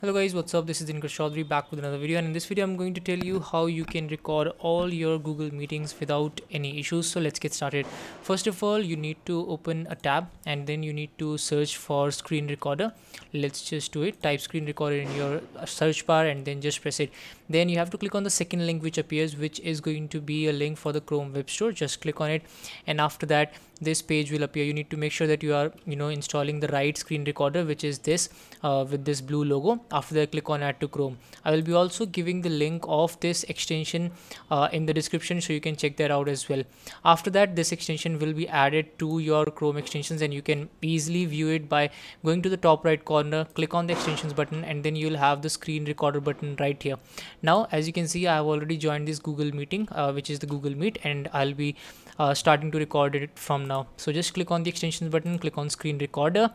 hello guys what's up? This is Dinker Chaudhary back with another video and in this video I'm going to tell you how you can record all your Google meetings without any issues. So let's get started. First of all you need to open a tab and then you need to search for screen recorder let's just do it. Type screen recorder in your uh, search bar and then just press it. Then you have to click on the second link which appears which is going to be a link for the Chrome Web Store. Just click on it. And after that this page will appear. You need to make sure that you are you know installing the right screen recorder which is this uh, with this blue logo. After that click on add to chrome. I will be also giving the link of this extension uh, in the description so you can check that out as well. After that this extension will be added to your chrome extensions and you can easily view it by going to the top right corner click on the extensions button and then you'll have the screen recorder button right here. Now as you can see i have already joined this google meeting uh, which is the google meet and i'll be uh, starting to record it from now. So just click on the extensions button click on screen recorder.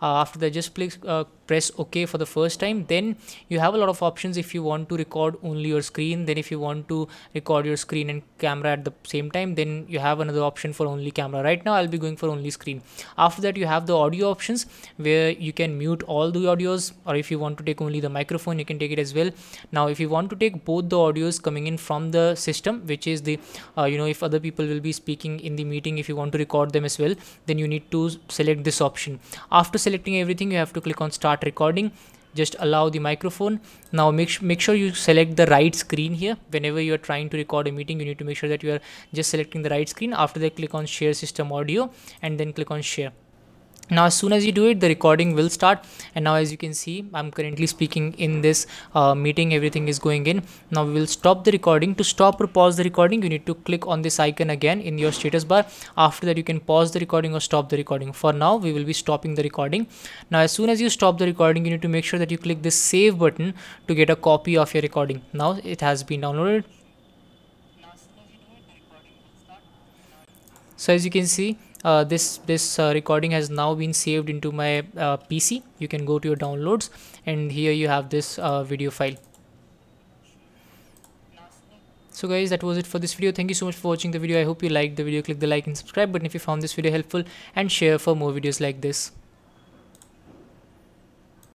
Uh, after that just click uh, press ok for the first time then you have a lot of options. If you want to record only your screen then if you want to record your screen and camera at the same time then you have another option for only camera. Right now i'll be going for only screen. After that you have the audio options where you can mute all the audios or if you want to take only the microphone you can take it as well. Now if you want to take both the audios coming in from the system which is the uh, you know if other people will be speaking in the meeting if you want to record them as well then you need to select this option. After selecting everything you have to click on start recording. Just allow the microphone. Now make, make sure you select the right screen here. Whenever you are trying to record a meeting you need to make sure that you are just selecting the right screen. After that click on share system audio and then click on share now as soon as you do it the recording will start. And now as you can see i'm currently speaking in this uh, meeting. Everything is going in. Now we will stop the recording. To stop or pause the recording you need to click on this icon again in your status bar. After that you can pause the recording or stop the recording. For now we will be stopping the recording. Now as soon as you stop the recording you need to make sure that you click this save button to get a copy of your recording. Now it has been downloaded. So as you can see uh, this this uh, recording has now been saved into my uh, PC you can go to your downloads and here you have this uh, video file. So guys that was it for this video. Thank you so much for watching the video. I hope you liked the video. Click the like and subscribe button if you found this video helpful and share for more videos like this